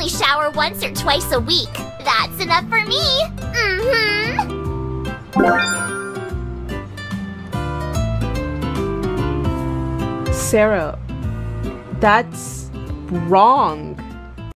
only shower once or twice a week. That's enough for me. Mm-hmm. Sarah, that's wrong.